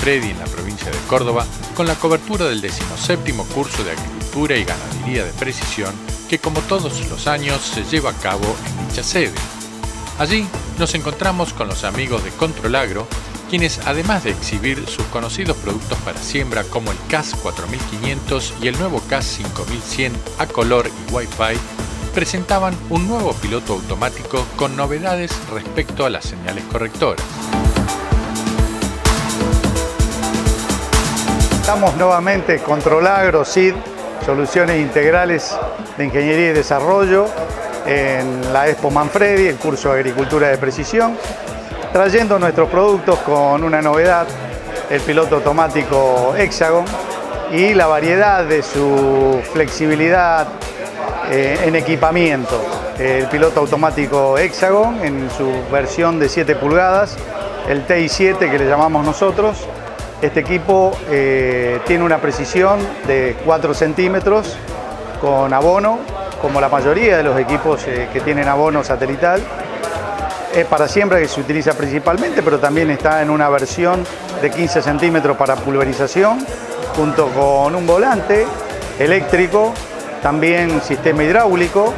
Manfredi en la provincia de Córdoba con la cobertura del 17 curso de Agricultura y Ganadería de Precisión que como todos los años se lleva a cabo en dicha sede. Allí nos encontramos con los amigos de Controlagro, quienes además de exhibir sus conocidos productos para siembra como el CAS 4500 y el nuevo CAS 5100 a color y Wi-Fi, presentaban un nuevo piloto automático con novedades respecto a las señales correctoras. Estamos nuevamente Controlagro, SID, Soluciones Integrales de Ingeniería y Desarrollo, en la Expo Manfredi, el curso de Agricultura de Precisión, trayendo nuestros productos con una novedad, el piloto automático Hexagon y la variedad de su flexibilidad eh, en equipamiento. El piloto automático Hexagon en su versión de 7 pulgadas, el TI7 que le llamamos nosotros. Este equipo eh, tiene una precisión de 4 centímetros con abono, como la mayoría de los equipos eh, que tienen abono satelital. Es para siembra que se utiliza principalmente, pero también está en una versión de 15 centímetros para pulverización, junto con un volante eléctrico, también sistema hidráulico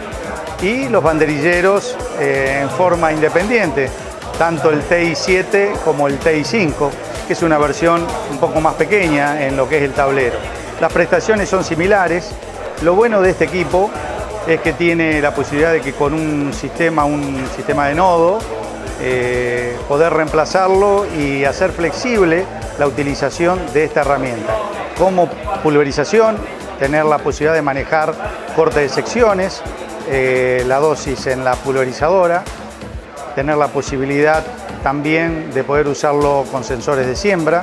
y los banderilleros eh, en forma independiente, tanto el TI7 como el TI5, es una versión un poco más pequeña en lo que es el tablero. Las prestaciones son similares. Lo bueno de este equipo es que tiene la posibilidad de que con un sistema, un sistema de nodo, eh, poder reemplazarlo y hacer flexible la utilización de esta herramienta. Como pulverización, tener la posibilidad de manejar corte de secciones, eh, la dosis en la pulverizadora, tener la posibilidad también de poder usarlo con sensores de siembra.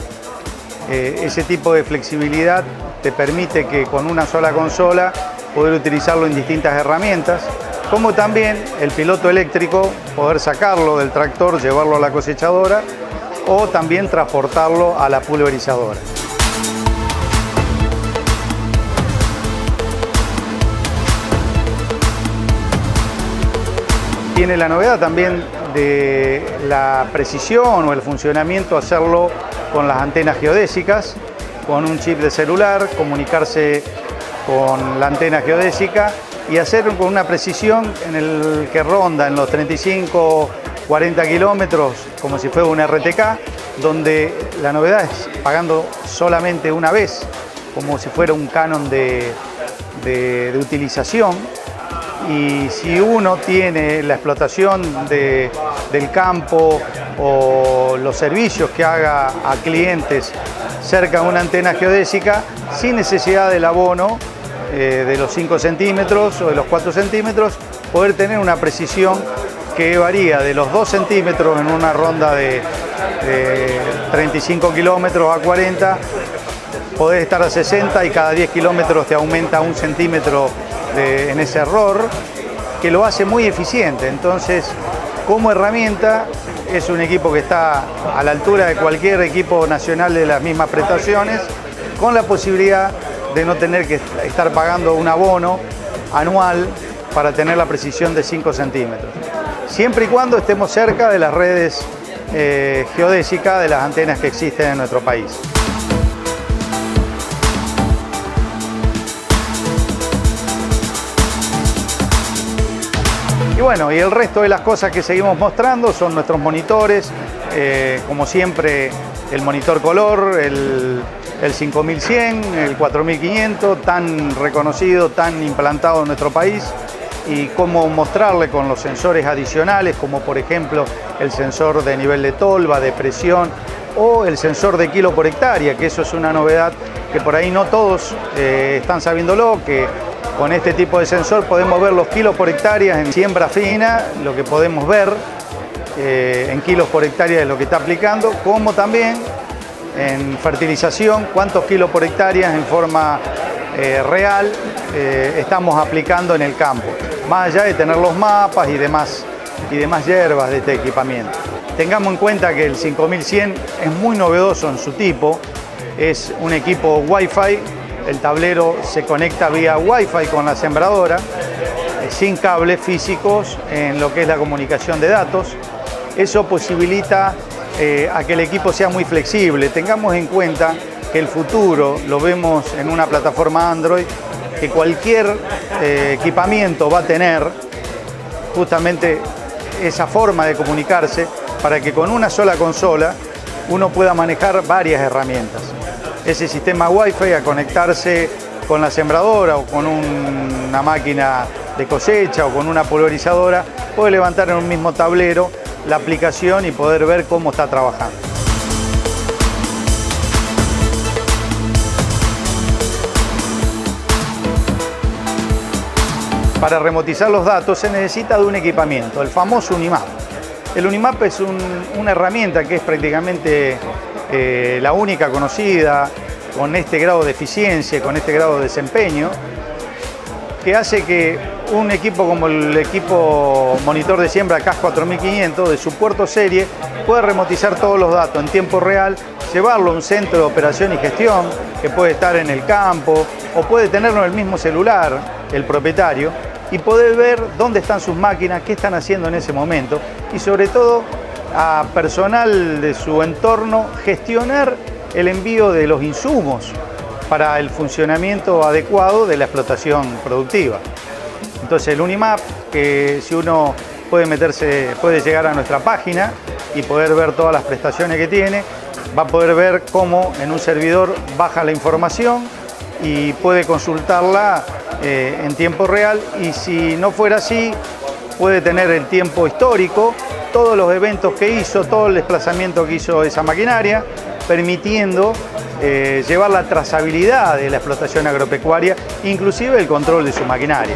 Eh, ese tipo de flexibilidad te permite que con una sola consola poder utilizarlo en distintas herramientas, como también el piloto eléctrico, poder sacarlo del tractor, llevarlo a la cosechadora o también transportarlo a la pulverizadora. Tiene la novedad también de la precisión o el funcionamiento, hacerlo con las antenas geodésicas, con un chip de celular, comunicarse con la antena geodésica y hacer con una precisión en el que ronda en los 35, 40 kilómetros, como si fuera un RTK, donde la novedad es pagando solamente una vez, como si fuera un canon de, de, utilización. Y si uno tiene la explotación del campo o los servicios que haga a clientes cerca de una antena geodésica, sin necesidad del abono, eh, de los 5 centímetros o de los 4 centímetros, poder tener una precisión que varía de los 2 centímetros en una ronda de, 35 kilómetros a 40, poder estar a 60 y cada 10 kilómetros te aumenta un centímetro en ese error, que lo hace muy eficiente. Entonces, como herramienta, es un equipo que está a la altura de cualquier equipo nacional de las mismas prestaciones, con la posibilidad de no tener que estar pagando un abono anual para tener la precisión de 5 centímetros. Siempre y cuando estemos cerca de las redes eh, geodésicas de las antenas que existen en nuestro país. Y bueno, y el resto de las cosas que seguimos mostrando son nuestros monitores, eh, como siempre el monitor color, el el 5100, el 4500, tan reconocido, tan implantado en nuestro país y cómo mostrarle con los sensores adicionales, como por ejemplo el sensor de nivel de tolva, de presión o el sensor de kilo por hectárea, que eso es una novedad que por ahí no todos eh, están sabiéndolo, que con este tipo de sensor podemos ver los kilos por hectárea en siembra fina, lo que podemos ver eh, en kilos por hectárea de lo que está aplicando, como también en fertilización, cuántos kilos por hectárea en forma eh, real eh, estamos aplicando en el campo, más allá de tener los mapas y demás, y demás hierbas de este equipamiento. Tengamos en cuenta que el 5100 es muy novedoso en su tipo, es un equipo Wi-Fi, el tablero se conecta vía Wi-Fi con la sembradora, eh, sin cables físicos en lo que es la comunicación de datos. Eso posibilita eh, a que el equipo sea muy flexible. Tengamos en cuenta que el futuro lo vemos en una plataforma Android, que cualquier eh, equipamiento va a tener justamente esa forma de comunicarse para que con una sola consola uno pueda manejar varias herramientas. Ese sistema Wi-Fi a conectarse con la sembradora o con una máquina de cosecha o con una pulverizadora, puede levantar en un mismo tablero la aplicación y poder ver cómo está trabajando. Para remotizar los datos se necesita de un equipamiento, el famoso Unimap. El Unimap es una herramienta que es prácticamente eh, la única conocida con este grado de eficiencia, con este grado de desempeño, que hace que un equipo como el equipo monitor de siembra CAS 4500 de su puerto serie pueda remotizar todos los datos en tiempo real, llevarlo a un centro de operación y gestión que puede estar en el campo o puede tenerlo en el mismo celular el propietario y poder ver dónde están sus máquinas, qué están haciendo en ese momento y sobre todo a personal de su entorno gestionar el envío de los insumos para el funcionamiento adecuado de la explotación productiva. Entonces el Unimap, que si uno puede meterse, puede llegar a nuestra página y poder ver todas las prestaciones que tiene, va a poder ver cómo en un servidor baja la información y puede consultarla eh, en tiempo real y si no fuera así, puede tener el tiempo histórico, todos los eventos que hizo, todo el desplazamiento que hizo esa maquinaria, permitiendo eh, llevar la trazabilidad de la explotación agropecuaria, inclusive el control de su maquinaria.